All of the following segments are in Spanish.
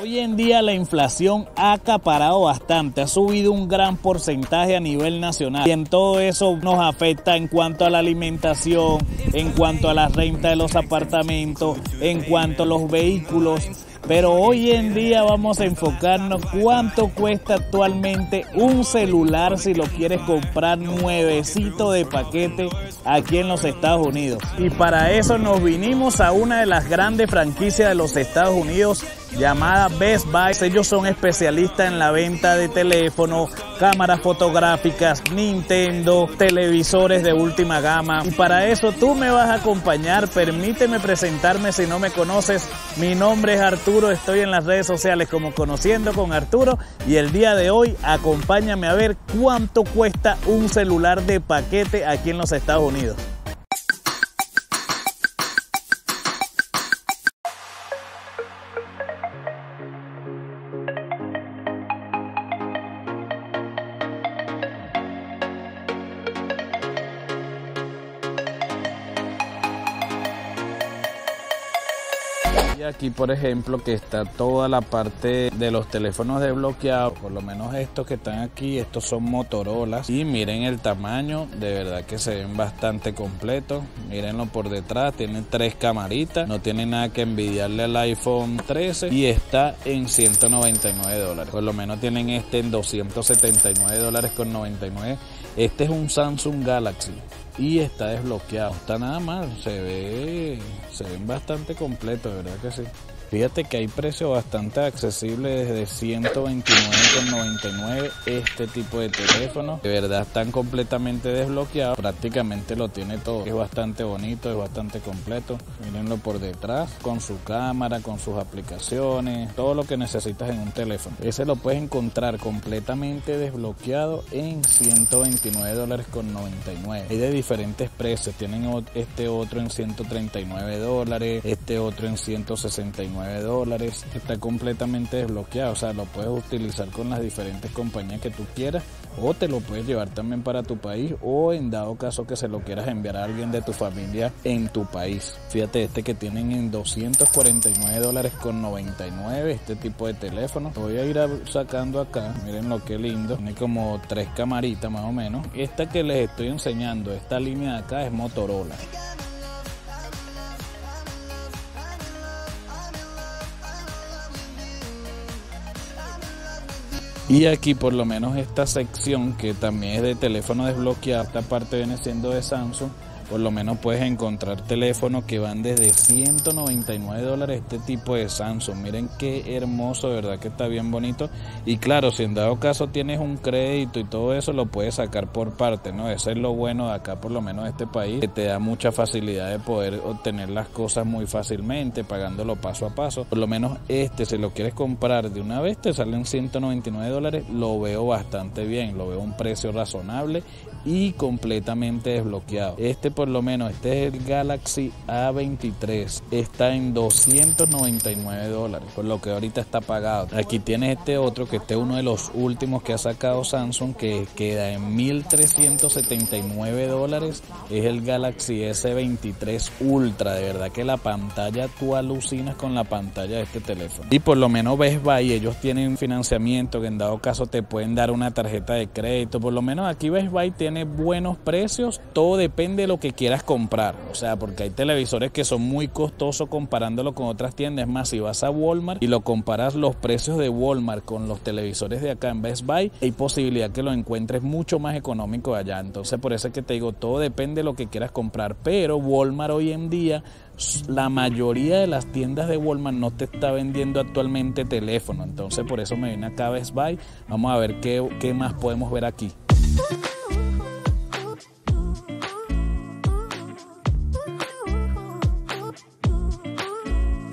Hoy en día la inflación ha acaparado bastante, ha subido un gran porcentaje a nivel nacional y en todo eso nos afecta en cuanto a la alimentación, en cuanto a la renta de los apartamentos, en cuanto a los vehículos. Pero hoy en día vamos a enfocarnos cuánto cuesta actualmente un celular si lo quieres comprar nuevecito de paquete aquí en los Estados Unidos. Y para eso nos vinimos a una de las grandes franquicias de los Estados Unidos llamada Best Buy. Ellos son especialistas en la venta de teléfonos, cámaras fotográficas, Nintendo, televisores de última gama. Y para eso tú me vas a acompañar. Permíteme presentarme si no me conoces. Mi nombre es Arturo, estoy en las redes sociales como Conociendo con Arturo y el día de hoy acompáñame a ver cuánto cuesta un celular de paquete aquí en los Estados Unidos. Y aquí, por ejemplo, que está toda la parte de los teléfonos desbloqueados, por lo menos estos que están aquí, estos son Motorola. Y miren el tamaño, de verdad que se ven bastante completos. Mírenlo por detrás, tiene tres camaritas, no tiene nada que envidiarle al iPhone 13 y está en 199 dólares. Por lo menos tienen este en 279 dólares con 99. Este es un Samsung Galaxy y está desbloqueado. Está nada mal, se ve, se ven bastante completos, verdad que sí. Fíjate que hay precios bastante accesibles desde 129,99 este tipo de teléfono. De verdad están completamente desbloqueados. Prácticamente lo tiene todo. Es bastante bonito, es bastante completo. Mírenlo por detrás, con su cámara, con sus aplicaciones, todo lo que necesitas en un teléfono. Ese lo puedes encontrar completamente desbloqueado en 129 dólares con 99. Hay de diferentes precios. Tienen este otro en 139 dólares, este otro en 169 dólares. Está completamente desbloqueado, o sea, lo puedes utilizar con las diferentes compañías que tú quieras o te lo puedes llevar también para tu país o en dado caso que se lo quieras enviar a alguien de tu familia en tu país. Fíjate este que tienen en 249 dólares con 99 este tipo de teléfono. Voy a ir sacando acá, miren lo que lindo. Tiene como tres camaritas más o menos. Esta que les estoy enseñando, esta línea de acá es Motorola. Y aquí por lo menos esta sección que también es de teléfono desbloqueado, esta parte viene siendo de Samsung, por lo menos puedes encontrar teléfonos que van desde 199 dólares este tipo de Samsung. Miren qué hermoso, verdad que está bien bonito. Y claro, si en dado caso tienes un crédito y todo eso, lo puedes sacar por parte, ¿no? Eso es lo bueno de acá, por lo menos de este país, que te da mucha facilidad de poder obtener las cosas muy fácilmente, pagándolo paso a paso. Por lo menos este, si lo quieres comprar de una vez, te salen 199 dólares, lo veo bastante bien, lo veo un precio razonable y completamente desbloqueado. Este por lo menos, este es el Galaxy A23, está en 299 dólares, por lo que ahorita está pagado. Aquí tienes este otro que este es uno de los últimos que ha sacado Samsung que queda en 1379 dólares, es el Galaxy S23 Ultra, de verdad que la pantalla tú alucinas con la pantalla de este teléfono. Y por lo menos Best Buy, ellos tienen financiamiento que en dado caso te pueden dar una tarjeta de crédito, por lo menos aquí Best Buy tiene buenos precios, todo depende de lo que quieras comprar, o sea, porque hay televisores que son muy costosos comparándolo con otras tiendas, más, si vas a Walmart y lo comparas los precios de Walmart con los televisores de acá en Best Buy, hay posibilidad que lo encuentres mucho más económico allá, entonces por eso es que te digo, todo depende de lo que quieras comprar, pero Walmart hoy en día la mayoría de las tiendas de Walmart no te está vendiendo actualmente teléfono. Entonces por eso me vine acá a Best Buy. Vamos a ver qué, qué más podemos ver aquí.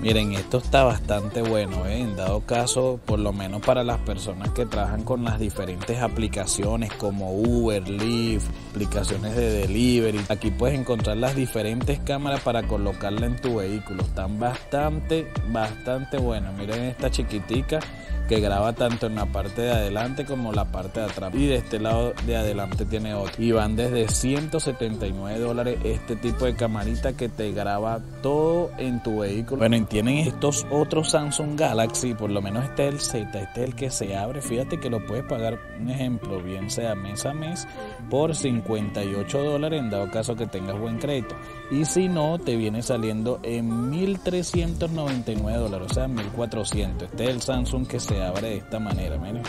Miren, esto está bastante bueno, ¿eh? en dado caso, por lo menos para las personas que trabajan con las diferentes aplicaciones como Uber, Lyft, aplicaciones de delivery. Aquí puedes encontrar las diferentes cámaras para colocarla en tu vehículo. Están bastante, bastante buenas. Miren esta chiquitica que graba tanto en la parte de adelante como la parte de atrás. Y de este lado de adelante tiene otro. Y van desde 179 dólares este tipo de camarita que te graba todo en tu vehículo. Bueno, y tienen estos otros Samsung Galaxy, por lo menos este es el Z, este es el que se abre. Fíjate que lo puedes pagar, un ejemplo, bien sea mes a mes, por 58 dólares en dado caso que tengas buen crédito. Y si no, te viene saliendo en 1399 dólares, o sea, 1400. Este es el Samsung que se abre de esta manera, miren.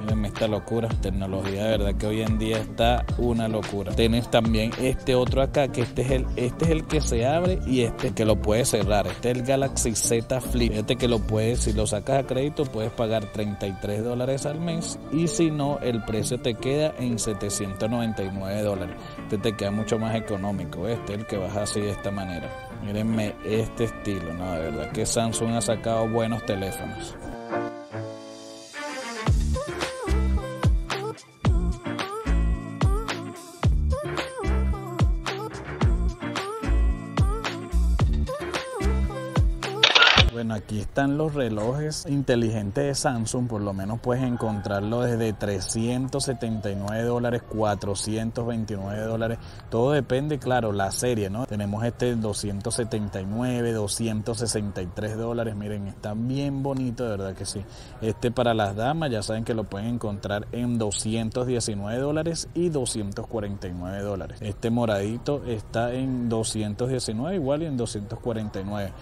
Miren esta locura, tecnología de verdad que hoy en día está una locura. Tienes también este otro acá, que este es el, este es el que se abre y este que lo puedes cerrar. Este es el Galaxy Z Flip. Fíjate que lo puedes, si lo sacas a crédito, puedes pagar 33 dólares al mes y si no, el precio te queda en 799 dólares. Este te queda mucho más económico. Este es el que baja así de esta manera. Mírenme este estilo, no, de verdad que Samsung ha sacado buenos teléfonos. Bueno, aquí están los relojes inteligentes de Samsung, por lo menos puedes encontrarlo desde 379 dólares, 429 dólares, todo depende, claro, la serie, ¿no? Tenemos este 279, 263 dólares, miren, está bien bonito, de verdad que sí. Este para las damas, ya saben que lo pueden encontrar en 219 dólares y 249 dólares. Este moradito está en 219 igual y en 249.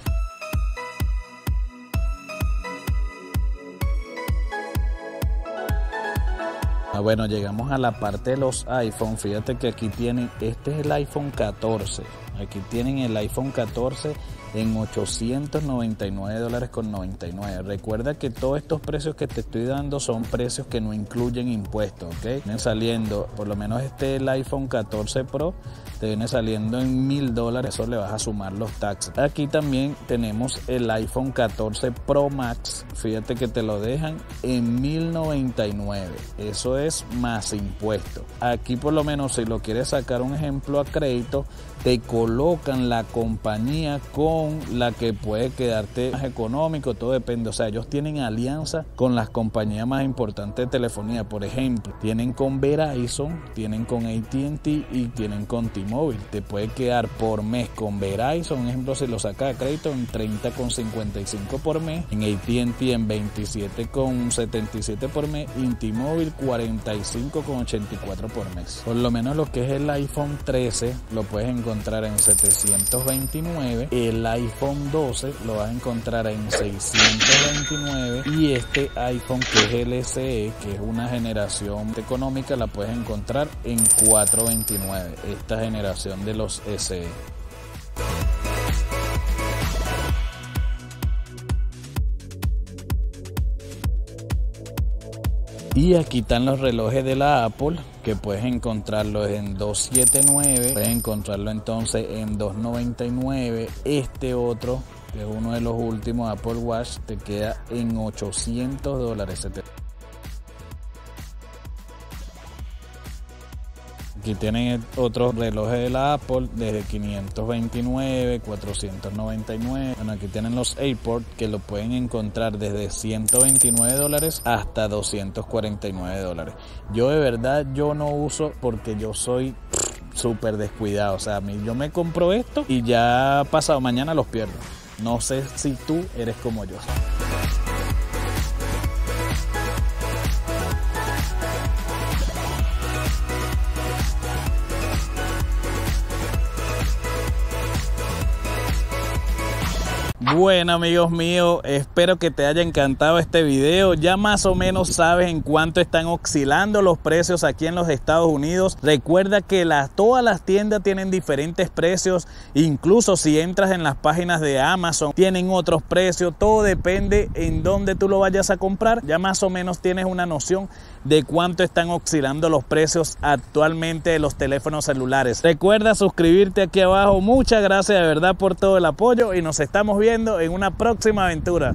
Ah, bueno, llegamos a la parte de los iPhone. Fíjate que aquí tienen, este es el iPhone 14. Aquí tienen el iPhone 14 en 899 dólares con 99. Recuerda que todos estos precios que te estoy dando son precios que no incluyen impuestos, ¿ok? Vienen saliendo, por lo menos este el iPhone 14 Pro te viene saliendo en mil dólares, eso le vas a sumar los taxes. Aquí también tenemos el iPhone 14 Pro Max, fíjate que te lo dejan en 1099, eso es más impuesto. Aquí por lo menos si lo quieres sacar un ejemplo a crédito, te colocan la compañía con la que puede quedarte más económico, todo depende. O sea, ellos tienen alianza con las compañías más importantes de telefonía. Por ejemplo, tienen con Verizon, tienen con ATT y tienen con T-Mobile. Te puede quedar por mes con Verizon, ejemplo, si lo sacas a crédito en 30,55 por mes, en ATT en 27,77 por mes y en T-Mobile 45,84 por mes. Por lo menos lo que es el iPhone 13 lo puedes encontrar en 729, el iPhone 12 lo vas a encontrar en 629 y este iPhone que es LSE, que es una generación económica, la puedes encontrar en 429, esta generación de los SE. Y aquí están los relojes de la Apple que puedes encontrarlo en 279, puedes encontrarlo entonces en 299. Este otro, que es uno de los últimos Apple Watch, te queda en 800 dólares. Aquí tienen otros relojes de la Apple desde 529, 499. Bueno, aquí tienen los AirPods que lo pueden encontrar desde 129 dólares hasta 249 dólares. Yo de verdad yo no uso porque yo soy súper descuidado. O sea, yo me compro esto y ya pasado mañana los pierdo. No sé si tú eres como yo. Bueno amigos míos, espero que te haya encantado este video. Ya más o menos sabes en cuánto están oscilando los precios aquí en los Estados Unidos. Recuerda que todas las tiendas tienen diferentes precios. Incluso si entras en las páginas de Amazon, tienen otros precios. Todo depende en dónde tú lo vayas a comprar. Ya más o menos tienes una noción de cuánto están oscilando los precios actualmente de los teléfonos celulares. Recuerda suscribirte aquí abajo. Muchas gracias de verdad por todo el apoyo y nos estamos en una próxima aventura.